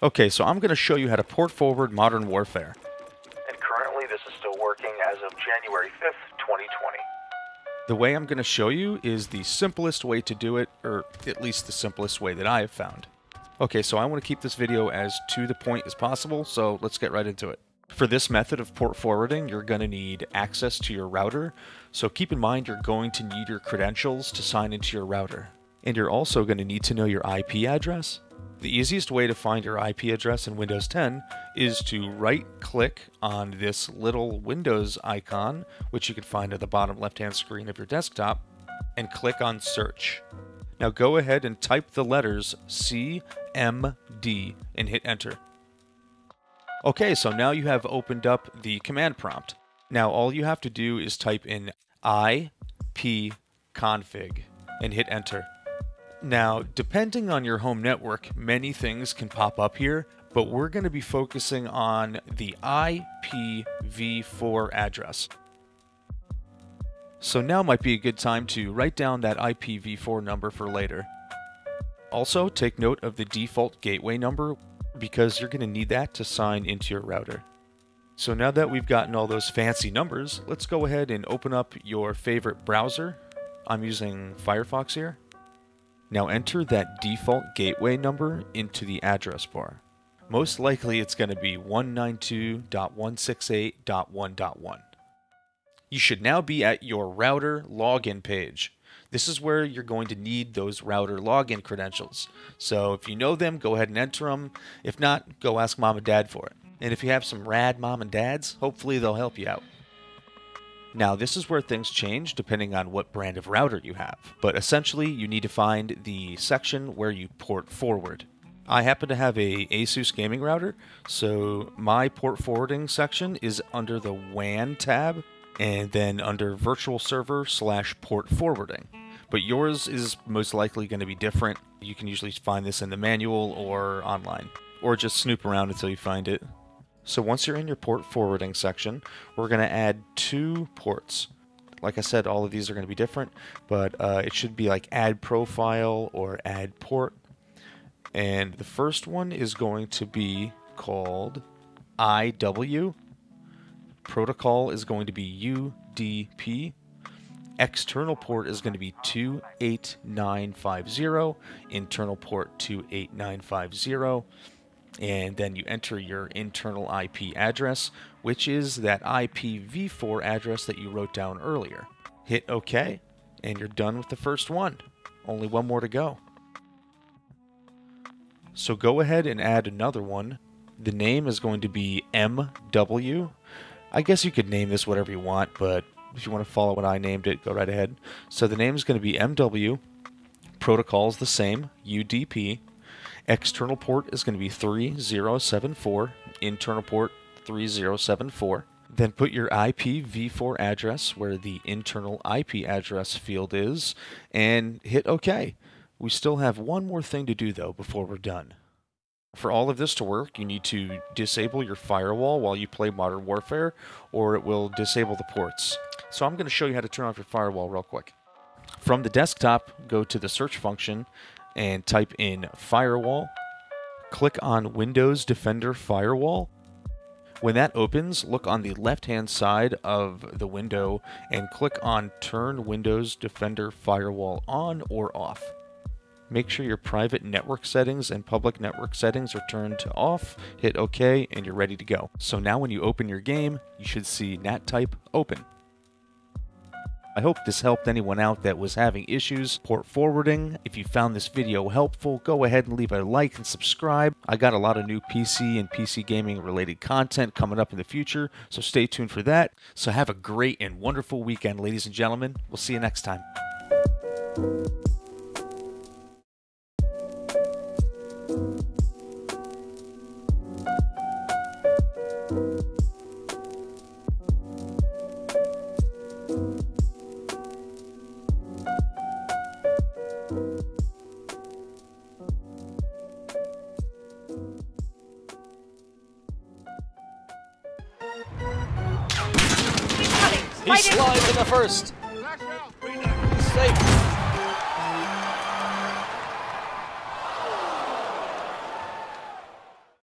Okay, so I'm going to show you how to port forward Modern Warfare. And currently this is still working as of January 5th, 2020. The way I'm going to show you is the simplest way to do it, or at least the simplest way that I have found. Okay, so I want to keep this video as to the point as possible, so let's get right into it. For this method of port forwarding, you're going to need access to your router, so keep in mind you're going to need your credentials to sign into your router. And you're also going to need to know your IP address. The easiest way to find your IP address in Windows 10 is to right click on this little Windows icon, which you can find at the bottom left hand screen of your desktop, and click on search. Now go ahead and type the letters CMD and hit enter. Okay, so now you have opened up the command prompt. Now all you have to do is type in ipconfig and hit enter. Now, depending on your home network, many things can pop up here, but we're going to be focusing on the IPv4 address. So now might be a good time to write down that IPv4 number for later. Also, take note of the default gateway number because you're going to need that to sign into your router. So now that we've gotten all those fancy numbers, let's go ahead and open up your favorite browser. I'm using Firefox here. Now enter that default gateway number into the address bar. Most likely it's going to be 192.168.1.1. You should now be at your router login page. This is where you're going to need those router login credentials. So if you know them, go ahead and enter them. If not, go ask mom and dad for it. And if you have some rad mom and dads, hopefully they'll help you out. Now, this is where things change depending on what brand of router you have, but essentially you need to find the section where you port forward. I happen to have a Asus gaming router, so my port forwarding section is under the WAN tab and then under virtual server slash port forwarding. But yours is most likely going to be different. You can usually find this in the manual or online, or just snoop around until you find it. So once you're in your port forwarding section, we're going to add two ports. Like I said, all of these are going to be different, but uh, it should be like add profile or add port. And the first one is going to be called IW. Protocol is going to be UDP. External port is going to be 28950. Internal port 28950 and then you enter your internal IP address, which is that IPv4 address that you wrote down earlier. Hit OK, and you're done with the first one. Only one more to go. So go ahead and add another one. The name is going to be MW. I guess you could name this whatever you want, but if you want to follow what I named it, go right ahead. So the name is going to be MW. Protocol is the same, UDP. External port is going to be 3074, internal port 3074. Then put your IPv4 address where the internal IP address field is and hit OK. We still have one more thing to do though before we're done. For all of this to work, you need to disable your firewall while you play Modern Warfare, or it will disable the ports. So I'm going to show you how to turn off your firewall real quick. From the desktop, go to the search function and type in firewall. Click on Windows Defender Firewall. When that opens, look on the left-hand side of the window and click on Turn Windows Defender Firewall on or off. Make sure your private network settings and public network settings are turned to off, hit OK, and you're ready to go. So now when you open your game, you should see NAT type open. I hope this helped anyone out that was having issues port forwarding. If you found this video helpful, go ahead and leave a like and subscribe. I got a lot of new PC and PC gaming related content coming up in the future, so stay tuned for that. So have a great and wonderful weekend, ladies and gentlemen. We'll see you next time. He's live in the first. Safe.